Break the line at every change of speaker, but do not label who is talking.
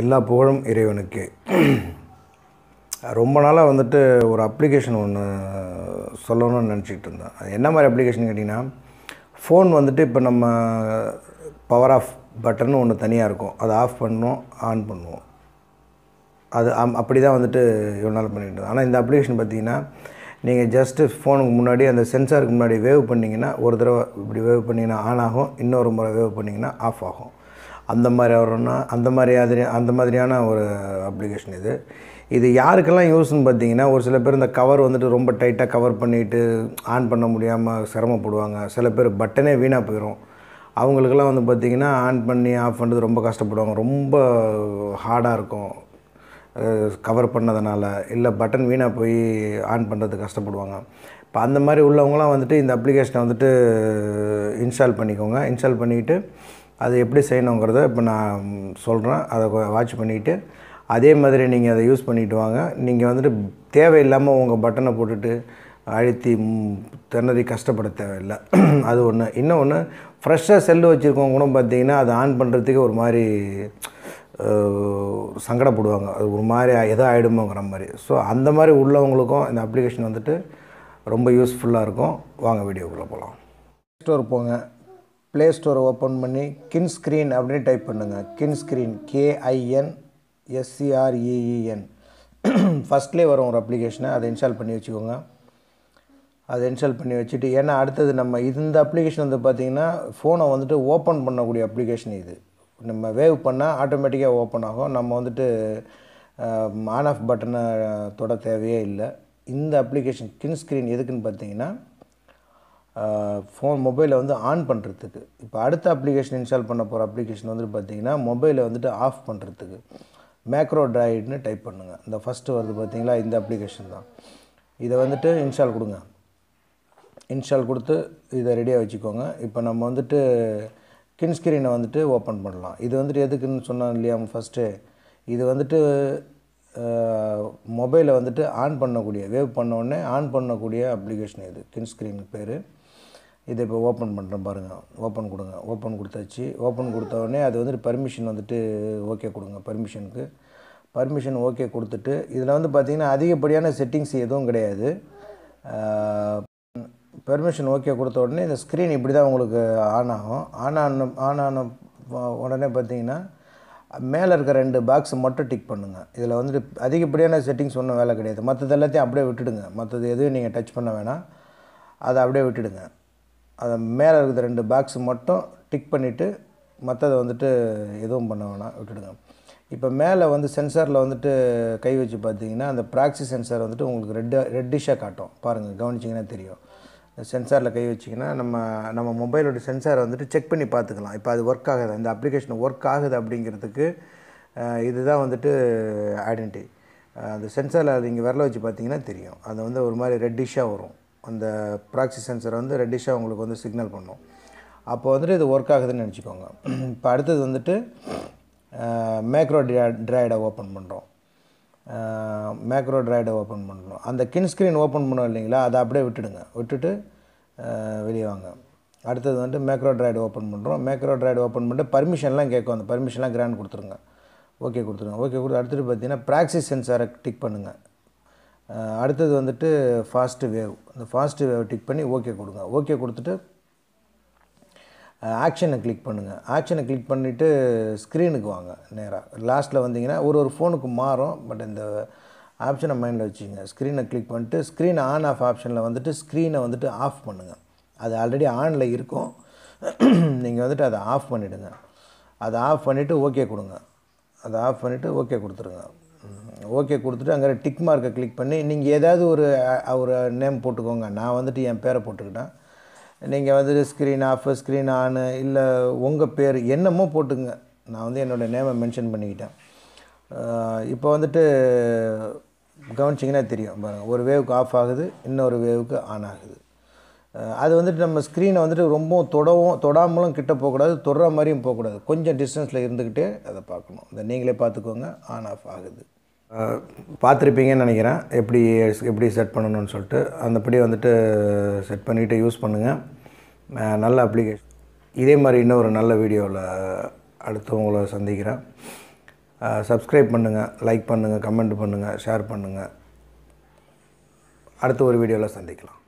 எல்லா புகழும் இறைவனுக்கு. ரொம்ப நாளாக வந்துட்டு ஒரு அப்ளிகேஷன் ஒன்று சொல்லணும்னு நினச்சிக்கிட்டு இருந்தேன். அது என்ன மாதிரி அப்ளிகேஷன் கேட்டிங்கன்னா ஃபோன் வந்துட்டு இப்போ நம்ம பவர் ஆஃப் பட்டன் ஒன்று தனியாக இருக்கும். அதை ஆஃப் பண்ணுவோம் ஆன் பண்ணுவோம். அது அம் அப்படி தான் வந்துட்டு இவ்வளோ நாள் பண்ணிட்டு இருந்தோம் ஆனால் இந்த அப்ளிகேஷன் பார்த்தீங்கன்னா நீங்கள் ஜஸ்ட்டு ஃபோனுக்கு முன்னாடி அந்த சென்சாருக்கு முன்னாடி வேவ் பண்ணிங்கன்னா ஒரு தடவை இப்படி வேவ் பண்ணிங்கன்னா ஆன் ஆகும். இன்னொரு முறை வேவ் பண்ணிங்கன்னா ஆஃப் ஆகும். அந்த மாதிரி வரும்னா அந்த மாதிரி அந்த மாதிரியான ஒரு அப்ளிகேஷன் இது. இது யாருக்கெல்லாம் யூஸ்னு பார்த்தீங்கன்னா ஒரு சில பேர் இந்த கவர் வந்துட்டு ரொம்ப டைட்டாக கவர் பண்ணிவிட்டு ஆன் பண்ண முடியாமல் சிரமப்படுவாங்க. சில பேர் பட்டனே வீணாக போயிடும் அவங்களுக்கெல்லாம் வந்து பார்த்திங்கன்னா ஆன் பண்ணி ஆஃப் பண்ணுறது ரொம்ப கஷ்டப்படுவாங்க. ரொம்ப ஹார்டாக இருக்கும். கவர் பண்ணதுனால. இல்லை பட்டன் வீணாக போய் ஆன் பண்ணுறது கஷ்டப்படுவாங்க. இப்போ அந்த மாதிரி உள்ளவங்களாம் வந்துட்டு இந்த அப்ளிகேஷனை வந்துட்டு இன்ஸ்டால் பண்ணிக்கோங்க. இன்ஸ்டால் பண்ணிக்கிட்டு அது எப்படி செய்யணுங்கிறத இப்போ நான் சொல்கிறேன் அதை வாட்ச் பண்ணிவிட்டு அதே மாதிரி நீங்கள் அதை யூஸ் பண்ணிட்டு வாங்க. நீங்கள் வந்துட்டு தேவையில்லாமல் உங்கள் பட்டனை போட்டுட்டு அழுத்தி ம், திணறி கஷ்டப்பட தேவையில்லை. அது ஒன்று இன்னொன்று ஃப்ரெஷ்ஷாக செல்லு வச்சுருக்கவங்க கூட பார்த்தீங்கன்னா அதை ஆன் பண்ணுறதுக்கு ஒரு மாதிரி சங்கடப்படுவாங்க. அது ஒரு மாதிரி எதோ ஆகிடுமோங்கிற மாதிரி. ஸோ அந்த மாதிரி உள்ளவங்களுக்கும் இந்த அப்ளிகேஷன் வந்துட்டு ரொம்ப யூஸ்ஃபுல்லாக இருக்கும். வாங்க வீடியோக்குள்ளே போகலாம் ஸ்டோர் போங்க. ப்ளே ஸ்டோரை ஓப்பன் பண்ணி கின் ஸ்க்ரீன் அப்படின்னு டைப் பண்ணுங்கள் கின் ஸ்க்ரீன் கேஐஎன் எஸ்சிஆர்இஇஎன் ஃபஸ்ட்லேயே வரும் ஒரு அப்ளிகேஷனை அதை இன்ஸ்டால் பண்ணி வச்சுக்கோங்க. அதை இன்ஸ்டால் பண்ணி வச்சுட்டு ஏன்னா அடுத்தது நம்ம இந்த அப்ளிகேஷன் வந்து பார்த்திங்கன்னா ஃபோனை வந்துட்டு ஓப்பன் பண்ணக்கூடிய அப்ளிகேஷன் இது. நம்ம வேவ் பண்ணால் ஆட்டோமேட்டிக்காக ஓப்பன் ஆகும். நம்ம வந்துட்டு ஆன் ஆஃப் பட்டனை தொட தேவையே இல்லை. இந்த அப்ளிகேஷன் கின் ஸ்க்ரீன் எதுக்குன்னு பார்த்தீங்கன்னா ஃபோன் மொபைலை வந்து ஆன் பண்ணுறதுக்கு இப்போ அடுத்த அப்ளிகேஷன் இன்ஸ்டால் பண்ண போகிற அப்ளிகேஷன் வந்துட்டு பார்த்தீங்கன்னா மொபைலை வந்துட்டு ஆஃப் பண்ணுறதுக்கு மேக்ரோ ட்ராய்டுன்னு டைப் பண்ணுங்கள் இந்த ஃபஸ்ட்டு வருது பார்த்தீங்களா இந்த அப்ளிகேஷன் தான். இதை வந்துட்டு இன்ஸ்டால் கொடுங்க. இன்ஸ்டால் கொடுத்து இதை ரெடியாக வச்சுக்கோங்க. இப்போ நம்ம வந்துட்டு கின் ஸ்க்ரீனை வந்துட்டு ஓப்பன் பண்ணலாம். இது வந்துட்டு எதுக்குன்னு சொன்னோம் இல்லையா ஃபஸ்ட்டு இது வந்துட்டு மொபைலை வந்துட்டு ஆன் பண்ணக்கூடிய வேவ் பண்ணோடனே ஆன் பண்ணக்கூடிய அப்ளிகேஷன் இது கின் ஸ்க்ரீன் பேர். இதை இப்போ ஓப்பன் பண்ணுறேன் பாருங்கள் ஓப்பன் கொடுங்க. ஓப்பன் கொடுத்தாச்சு. ஓப்பன் கொடுத்த உடனே அது வந்துட்டு பர்மிஷன் வந்துட்டு ஓகே கொடுங்க பர்மிஷனுக்கு பர்மிஷன் ஓகே கொடுத்துட்டு இதில் வந்து பார்த்திங்கன்னா அதிகப்படியான செட்டிங்ஸ் எதுவும் கிடையாது. பெர்மிஷன் ஓகே கொடுத்த உடனே இந்த ஸ்க்ரீன் இப்படி தான் உங்களுக்கு ஆன் ஆகும். ஆன் ஆன ஆன் ஆன உடனே பார்த்தீங்கன்னா மேலே இருக்க ரெண்டு பாக்ஸ் மட்டும் டிக் பண்ணுங்கள் இதில் வந்துட்டு அதிகப்படியான செட்டிங்ஸ் ஒன்றும் வேலை கிடையாது. மற்றது எல்லாத்தையும் அப்படியே விட்டுடுங்க. மற்றது எதுவும் நீங்கள் டச் பண்ண வேணாம். அதை அப்படியே விட்டுடுங்க. அதை மேலே இருக்கிற ரெண்டு பாக்ஸ் மட்டும் டிக் பண்ணிவிட்டு மற்றதை வந்துட்டு எதுவும் பண்ண வேணாம் விட்டுடுங்க. இப்போ மேலே வந்து சென்சாரில் வந்துட்டு கை வச்சு பார்த்தீங்கன்னா அந்த ப்ராக்சி சென்சார் வந்துட்டு உங்களுக்கு ரெட்டு ரெட்டிஷாக காட்டும். பாருங்கள் கவனிச்சிங்கன்னா தெரியும். சென்சாரில் கை வச்சிங்கன்னா நம்ம நம்ம மொபைலோட சென்சாரை வந்துட்டு செக் பண்ணி பார்த்துக்கலாம். இப்போ அது ஒர்க் ஆகுது? இந்த அப்ளிகேஷன் ஒர்க் ஆகுது அப்படிங்கிறதுக்கு இதுதான் வந்துட்டு ஐடென்டி அந்த சென்சாரில் அது நீங்கள் விரல வச்சு பார்த்தீங்கன்னா தெரியும். அது வந்து ஒரு மாதிரி ரெட்டிஷாக வரும். அந்த ப்ராக்சி சென்சர் வந்து ரெட்டிஷாக உங்களுக்கு வந்து சிக்னல் பண்ணும். அப்போ வந்துட்டு இது ஒர்க் ஆகுதுன்னு நினச்சிக்கோங்க. இப்போ அடுத்தது வந்துட்டு மேக்ரோ ட்ரா ட்ராய்டை ஓப்பன் பண்ணுறோம் மேக்ரோ ட்ராய்டை ஓப்பன் பண்ணுறோம் அந்த கின் ஸ்க்ரீன் ஓப்பன் பண்ணோம் இல்லைங்களா அதை அப்படியே விட்டுடுங்க. விட்டுட்டு வெளியே வாங்க. அடுத்தது வந்துட்டு மேக்ரோ ட்ராய்டு ஓப்பன் பண்ணுறோம் மேக்ரோ ட்ராய்டு ஓப்பன் பண்ணிட்டு பர்மிஷன்லாம் கேட்கும். அந்த பர்மிஷன்லாம் கிராண்ட் கொடுத்துருங்க. ஓகே கொடுத்துருங்க. ஓகே கொடுத்து அடுத்துட்டு பார்த்தீங்கன்னா ப்ராக்சிஸ் சென்சாரை டிக் பண்ணுங்கள் அடுத்தது வந்துட்டு ஃபாஸ்ட்டு வேவ் இந்த ஃபாஸ்ட்டு வேவ் டிக் பண்ணி ஓகே கொடுங்க. ஓகே கொடுத்துட்டு ஆக்ஷனை கிளிக் பண்ணுங்கள் ஆக்ஷனை கிளிக் பண்ணிவிட்டு ஸ்க்ரீனுக்கு வாங்க நேராக லாஸ்ட்டில் வந்தீங்கன்னா ஒரு ஒரு ஃபோனுக்கு மாறும் பட் இந்த ஆப்ஷனை மைண்டில் வச்சுங்க ஸ்க்ரீனை கிளிக் பண்ணிட்டு ஸ்க்ரீன் ஆன் ஆஃப் ஆப்ஷனில் வந்துட்டு ஸ்க்ரீனை வந்துட்டு ஆஃப் பண்ணுங்கள் அது ஆல்ரெடி ஆனில் இருக்கும். நீங்கள் வந்துட்டு அதை ஆஃப் பண்ணிவிடுங்க அதை ஆஃப் பண்ணிவிட்டு ஓகே கொடுங்க. அதை ஆஃப் பண்ணிவிட்டு ஓகே கொடுத்துருங்க. ஓகே கொடுத்துட்டு அங்கே டிக் மார்க்கை கிளிக் பண்ணி நீங்கள் ஏதாவது ஒரு ஒரு நேம் போட்டுக்கோங்க. நான் வந்துட்டு என் பேரை போட்டுக்கிட்டேன். நீங்கள் வந்துட்டு ஸ்க்ரீன் ஆஃப் ஸ்க்ரீன் ஆனு இல்லை உங்கள் பேர் என்னமோ போட்டுங்க நான் வந்து என்னோடய நேமை மென்ஷன் பண்ணிக்கிட்டேன். இப்போ வந்துட்டு கவனிச்சிங்கன்னா தெரியும். பாருங்கள் ஒரு வேவுக்கு ஆஃப் ஆகுது இன்னொரு வேவுக்கு ஆன் ஆகுது. அது வந்துட்டு நம்ம ஸ்க்ரீனை வந்துட்டு ரொம்பவும் தொடவும் தொடாமலும் கிட்ட போகக்கூடாது தொடுற மாதிரியும் போகக்கூடாது. கொஞ்சம் டிஸ்டன்ஸில் இருந்துக்கிட்டே அதை பார்க்கணும். இந்த நீங்களே பார்த்துக்கோங்க. ஆன் ஆஃப் ஆகுது. பார்த்துருப்பீங்கன்னு நினைக்கிறேன். எப்படி எப்படி செட் பண்ணணும்னு சொல்லிட்டு. அந்தபடி வந்துட்டு செட் பண்ணிவிட்டு யூஸ் பண்ணுங்கள் நல்ல அப்ளிகேஷன் இதே மாதிரி இன்னொரு நல்ல வீடியோவில் அடுத்து உங்களை சந்திக்கிறேன். சப்ஸ்கிரைப் பண்ணுங்கள் லைக் பண்ணுங்கள் கமெண்ட் பண்ணுங்கள் ஷேர் பண்ணுங்கள் அடுத்த ஒரு வீடியோவில் சந்திக்கலாம்.